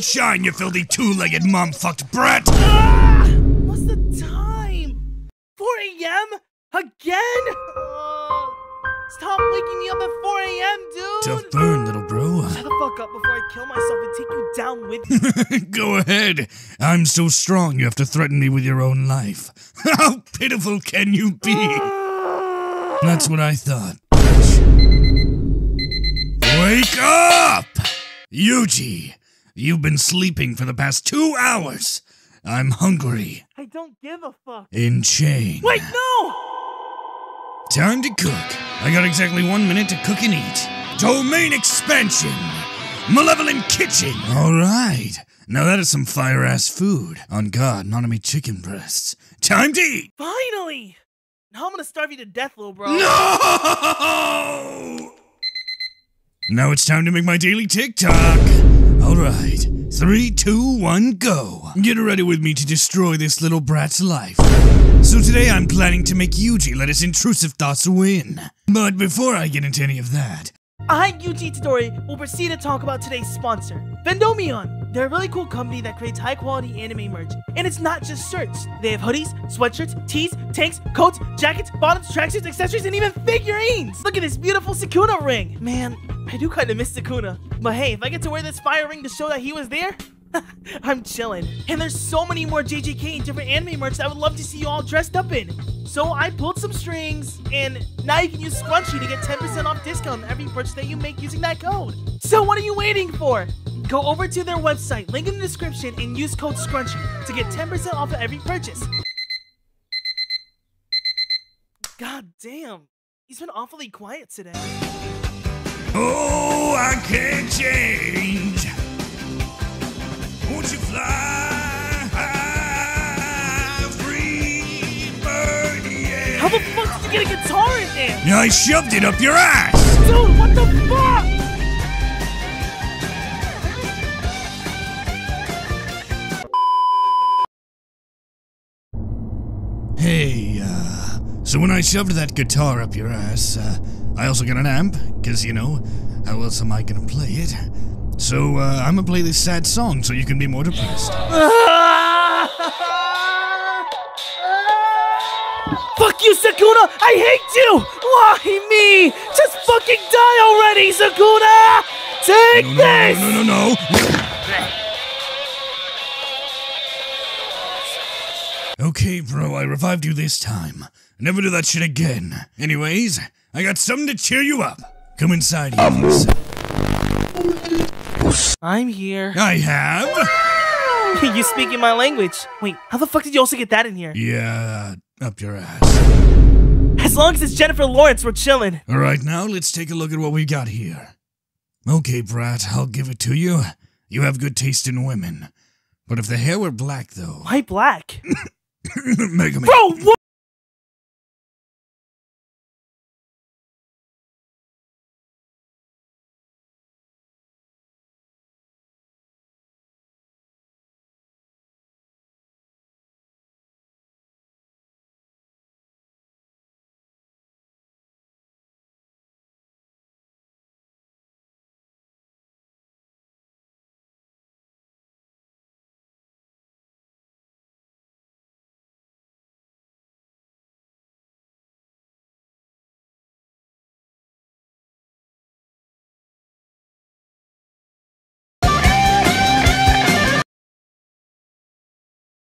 and shine, you filthy two-legged mom-fucked brat! Ah! What's the time? 4 a.m. again? Uh, stop waking me up at 4 a.m., dude. Tough burn, little bro. Shut the fuck up before I kill myself and take you down with me. Go ahead. I'm so strong you have to threaten me with your own life. How pitiful can you be? That's what I thought. Wake up! Yuji, you've been sleeping for the past two hours. I'm hungry. I don't give a fuck. In chain. Wait, no! Time to cook. I got exactly one minute to cook and eat. Domain expansion. Malevolent kitchen. All right. Now that is some fire ass food. On God, Nanami chicken breasts. Time to eat. Finally! Now I'm gonna starve you to death, little bro. No! Now it's time to make my daily TikTok. All right. Three, two, one, go. Get ready with me to destroy this little brat's life. So today I'm planning to make Yuji let his intrusive thoughts win. But before I get into any of that, I, Yuji Itadori, will proceed to talk about today's sponsor, Vendomion. They're a really cool company that creates high quality anime merch. And it's not just shirts. They have hoodies, sweatshirts, tees, tanks, coats, jackets, bottoms, tracksuits, accessories, and even figurines. Look at this beautiful Sukuna ring. Man, I do kind of miss Sukuna. But hey, if I get to wear this fire ring to show that he was there, I'm chilling. And there's so many more JJK and different anime merch that I would love to see you all dressed up in. So I pulled some strings, and now you can use Scrunchy to get 10% off discount on every purchase that you make using that code. So what are you waiting for? Go over to their website, link in the description, and use code SCRUNCHY to get 10% off of every purchase. God damn, he's been awfully quiet today. Oh, I can't change. Won't you fly free bird, yeah. How the fuck did you get a guitar in there? I shoved it up your ass. Dude, what the fuck? Hey, uh, so when I shoved that guitar up your ass, uh, I also got an amp, cause you know, how else am I gonna play it? So, uh, I'm gonna play this sad song so you can be more depressed. Fuck you, Sukuna! I hate you! Why me? Just fucking die already, Sukuna! Take No, no, this! no, no, no, no. Okay, bro, I revived you this time. Never do that shit again. Anyways, I got something to cheer you up. Come inside here. for a sec. I'm here. I have. you speaking my language. Wait, how the fuck did you also get that in here? Yeah, up your ass. As long as it's Jennifer Lawrence, we're chilling. All right, now let's take a look at what we got here. Okay, brat, I'll give it to you. You have good taste in women. But if the hair were black, though, Why black? Megumi. Bro, what?